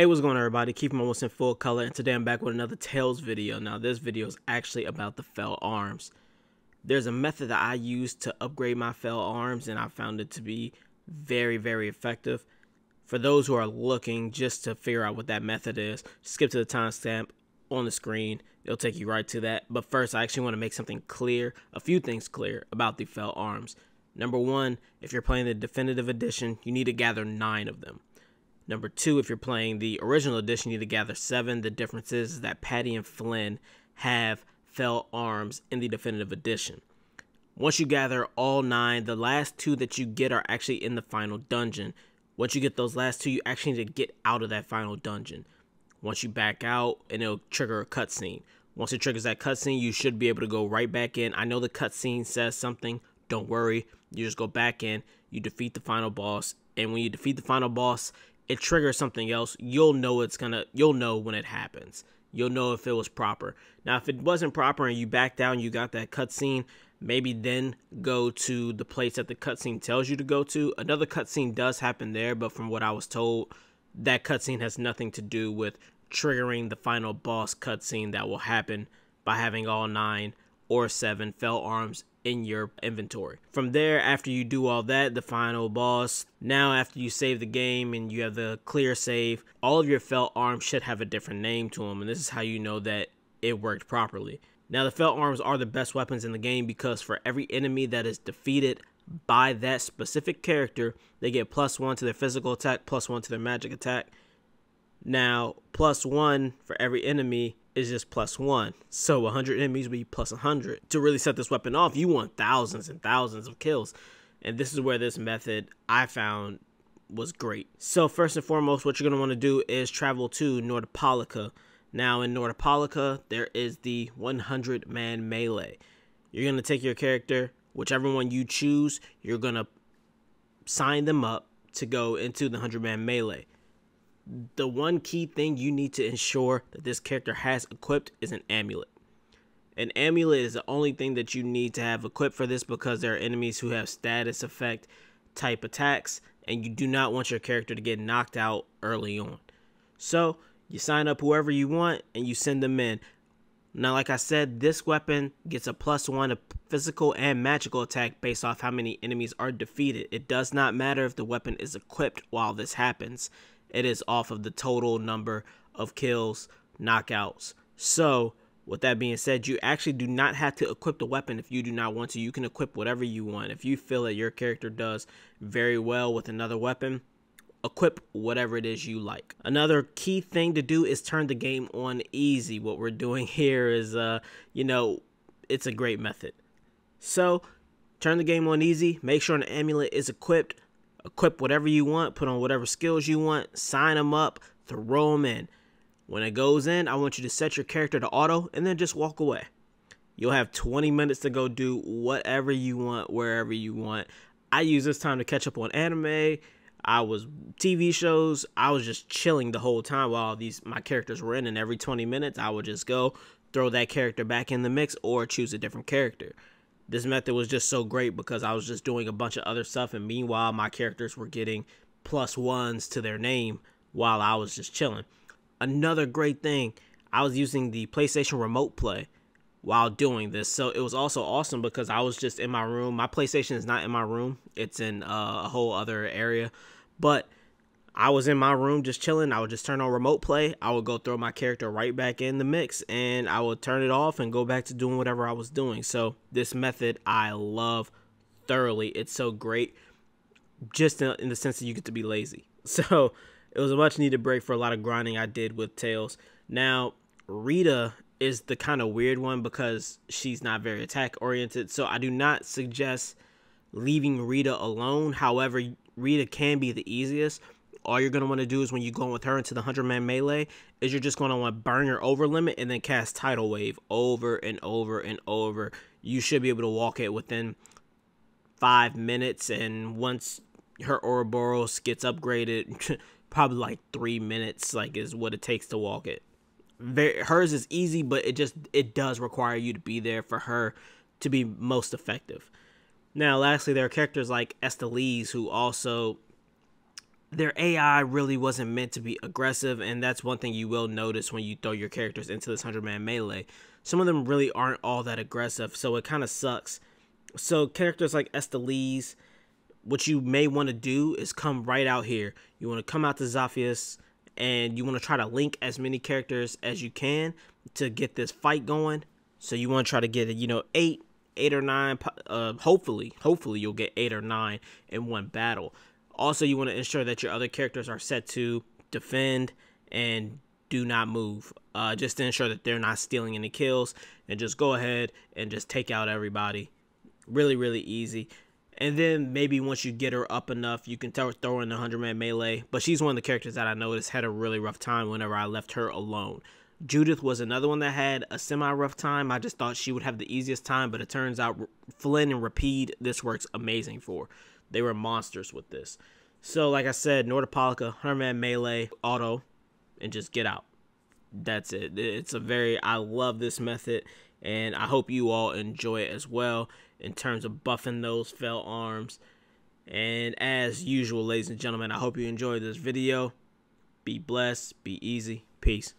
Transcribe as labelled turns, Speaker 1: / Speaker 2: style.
Speaker 1: Hey, what's going on everybody? Keep them almost in full color and today I'm back with another Tales video. Now this video is actually about the fell Arms. There's a method that I use to upgrade my fell Arms and I found it to be very, very effective. For those who are looking just to figure out what that method is, skip to the timestamp on the screen. It'll take you right to that. But first, I actually want to make something clear, a few things clear about the fell Arms. Number one, if you're playing the definitive edition, you need to gather nine of them. Number two, if you're playing the original edition, you need to gather seven. The difference is that Patty and Flynn have fell arms in the definitive edition. Once you gather all nine, the last two that you get are actually in the final dungeon. Once you get those last two, you actually need to get out of that final dungeon. Once you back out, and it'll trigger a cutscene. Once it triggers that cutscene, you should be able to go right back in. I know the cutscene says something. Don't worry. You just go back in, you defeat the final boss, and when you defeat the final boss, it triggers something else, you'll know it's gonna you'll know when it happens. You'll know if it was proper. Now if it wasn't proper and you back down, you got that cutscene, maybe then go to the place that the cutscene tells you to go to. Another cutscene does happen there, but from what I was told, that cutscene has nothing to do with triggering the final boss cutscene that will happen by having all nine or seven fell arms in your inventory. From there, after you do all that, the final boss, now after you save the game and you have the clear save, all of your fell arms should have a different name to them, and this is how you know that it worked properly. Now, the fell arms are the best weapons in the game because for every enemy that is defeated by that specific character, they get plus one to their physical attack, plus one to their magic attack. Now, plus one for every enemy is just plus one. So 100 enemies will be plus 100. To really set this weapon off, you want thousands and thousands of kills. And this is where this method I found was great. So first and foremost, what you're going to want to do is travel to Nordopolica. Now in Nordopolica, there is the 100 man melee. You're going to take your character, whichever one you choose, you're going to sign them up to go into the 100 man melee the one key thing you need to ensure that this character has equipped is an amulet. An amulet is the only thing that you need to have equipped for this because there are enemies who have status effect type attacks and you do not want your character to get knocked out early on. So you sign up whoever you want and you send them in. Now, like I said, this weapon gets a plus one of physical and magical attack based off how many enemies are defeated. It does not matter if the weapon is equipped while this happens it is off of the total number of kills, knockouts. So, with that being said, you actually do not have to equip the weapon if you do not want to. You can equip whatever you want. If you feel that your character does very well with another weapon, equip whatever it is you like. Another key thing to do is turn the game on easy. What we're doing here is, uh, you know, it's a great method. So, turn the game on easy. Make sure an amulet is equipped equip whatever you want, put on whatever skills you want, sign them up, throw them in. When it goes in, I want you to set your character to auto and then just walk away. You'll have 20 minutes to go do whatever you want, wherever you want. I use this time to catch up on anime. I was TV shows. I was just chilling the whole time while these my characters were in, and every 20 minutes I would just go throw that character back in the mix or choose a different character this method was just so great because I was just doing a bunch of other stuff, and meanwhile, my characters were getting plus ones to their name while I was just chilling. Another great thing, I was using the PlayStation Remote Play while doing this, so it was also awesome because I was just in my room. My PlayStation is not in my room; it's in uh, a whole other area, but I was in my room just chilling. I would just turn on remote play. I would go throw my character right back in the mix and I would turn it off and go back to doing whatever I was doing. So, this method I love thoroughly. It's so great just in, the sense that you get to be lazy. So, it was a much needed break for a lot of grinding I did with Tales. Now, Rita is the kind of weird one because she's not very attack oriented. So, I do not suggest leaving Rita alone. However, Rita can be the easiest all you're going to want to do is when you go with her into the 100 man melee is you're just going to want to burn your over limit and then cast tidal wave over and over and over. You should be able to walk it within five minutes and once her Ouroboros gets upgraded probably like three minutes like is what it takes to walk it. Hers is easy but it just it does require you to be there for her to be most effective. Now lastly there are characters like Estellise who also their AI really wasn't meant to be aggressive, and that's one thing you will notice when you throw your characters into this 100 man melee. Some of them really aren't all that aggressive, so it kind of sucks. So, characters like Estellise, what you may want to do is come right out here. You want to come out to Zaphias, and you want to try to link as many characters as you can to get this fight going. So, you want to try to get, you know, eight, eight or nine, uh, hopefully, hopefully you'll get eight or nine in one battle. Also, you want to ensure that your other characters are set to defend and do not move, uh, just to ensure that they're not stealing any kills. And just go ahead and just take out everybody. Really, really easy. And then maybe once you get her up enough, you can throw, throw in the 100 man melee. But she's one of the characters that I noticed had a really rough time whenever I left her alone. Judith was another one that had a semi rough time. I just thought she would have the easiest time, but it turns out Flynn and Repede, this works amazing for. They were monsters with this. So, like I said, Nordopolica, 100 man melee, auto, and just get out. That's it. It's a very, I love this method, and I hope you all enjoy it as well in terms of buffing those fell arms. And as usual, ladies and gentlemen, I hope you enjoyed this video. Be blessed, be easy, peace.